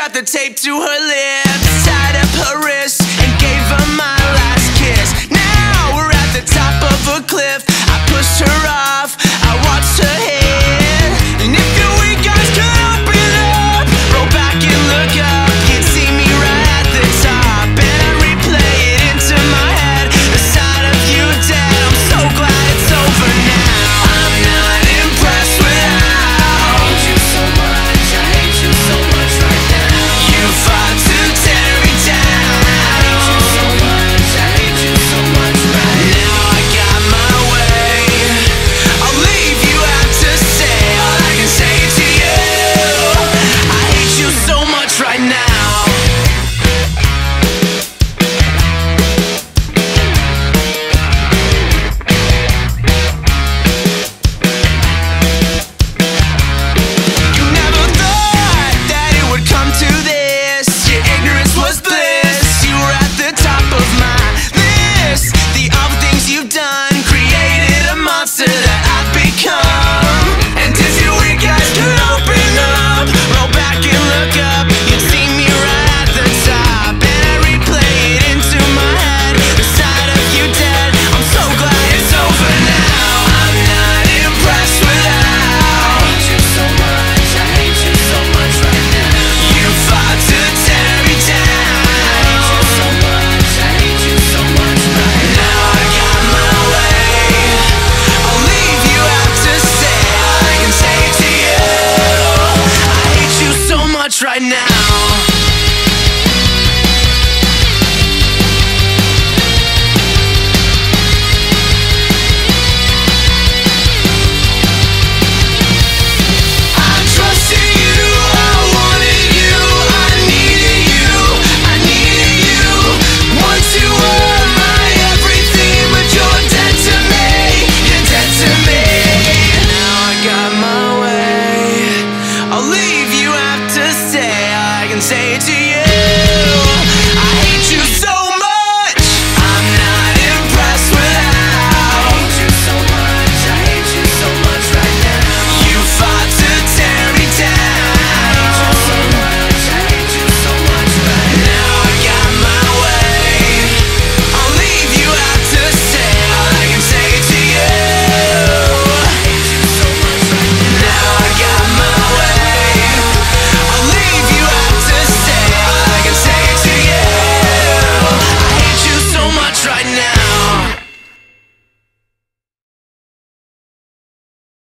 Drop the tape to her lips. right now. right now.